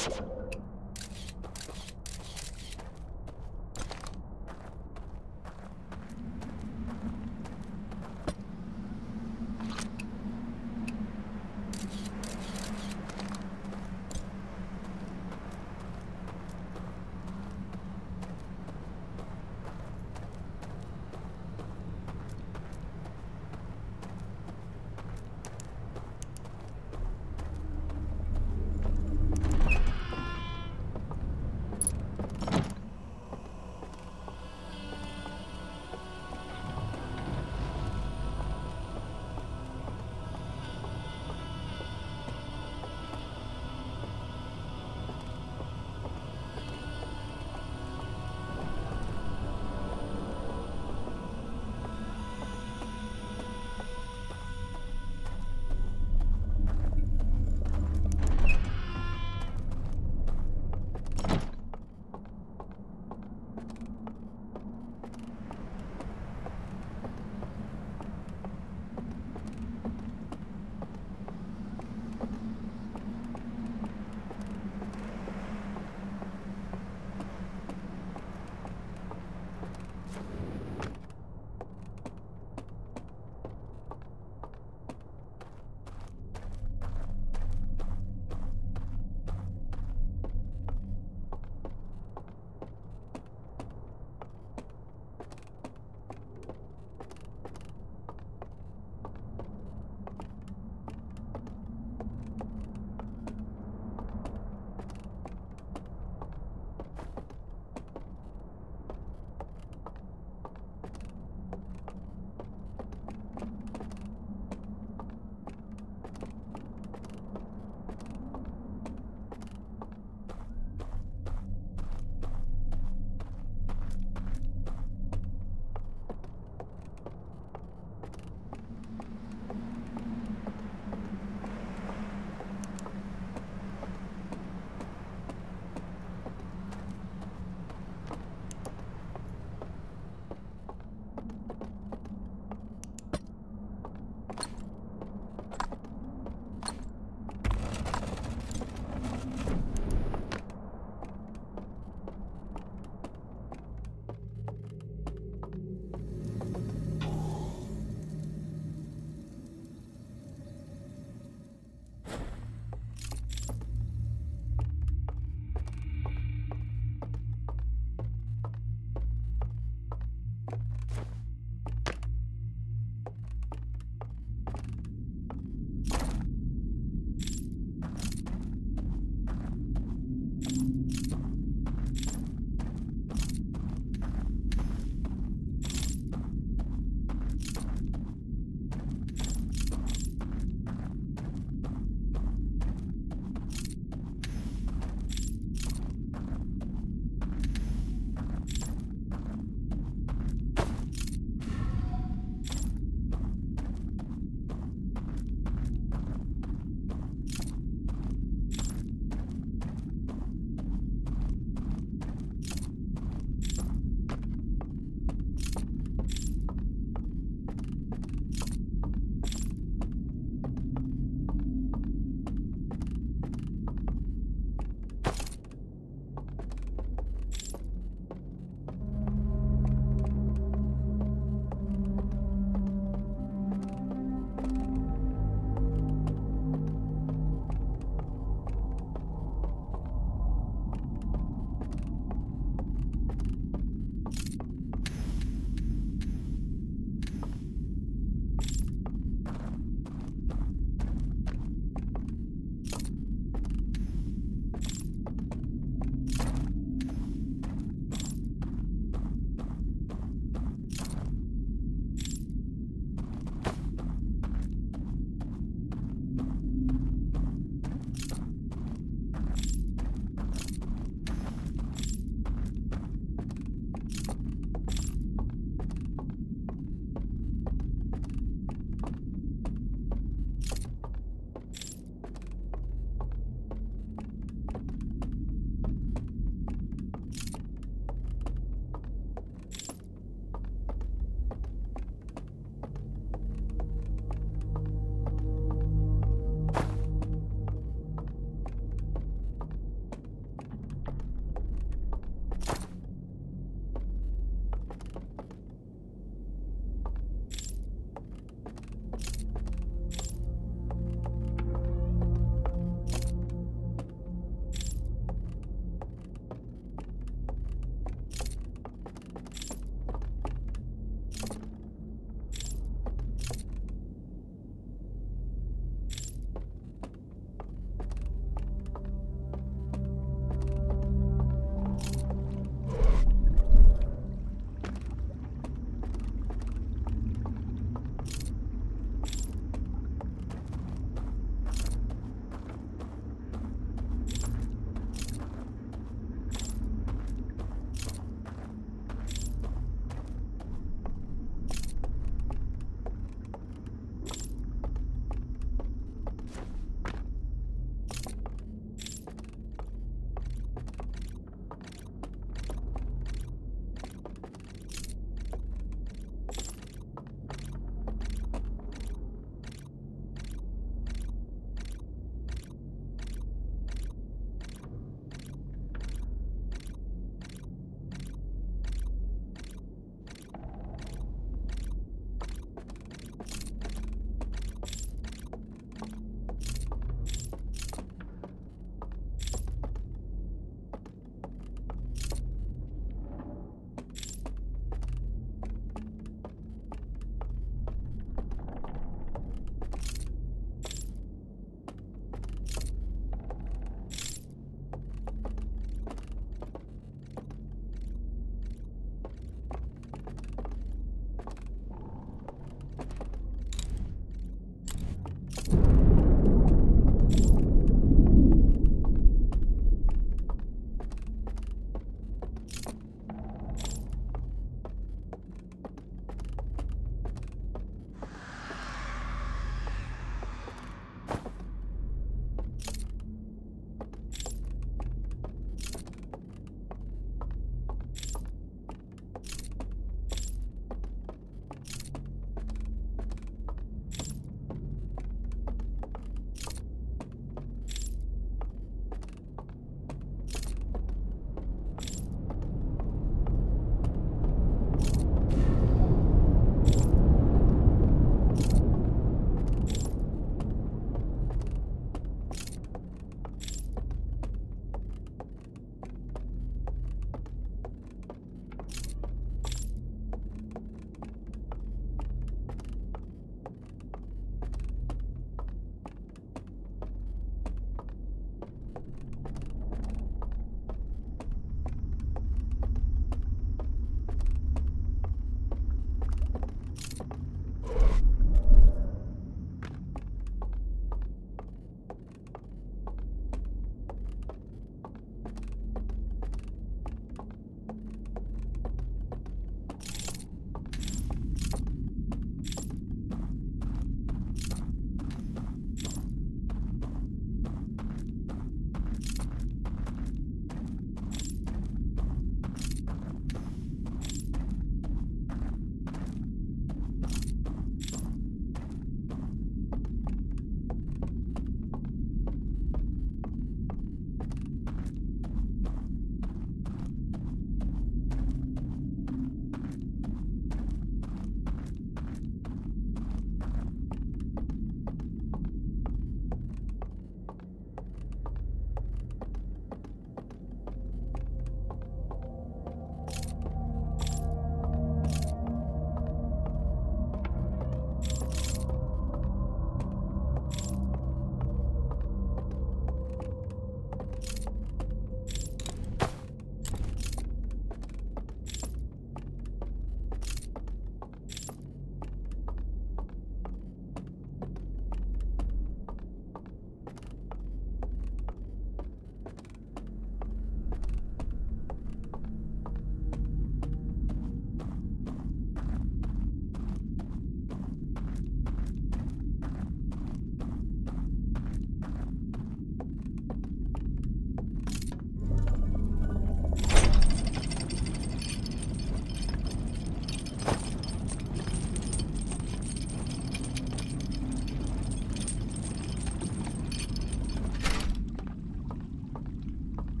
Thanks.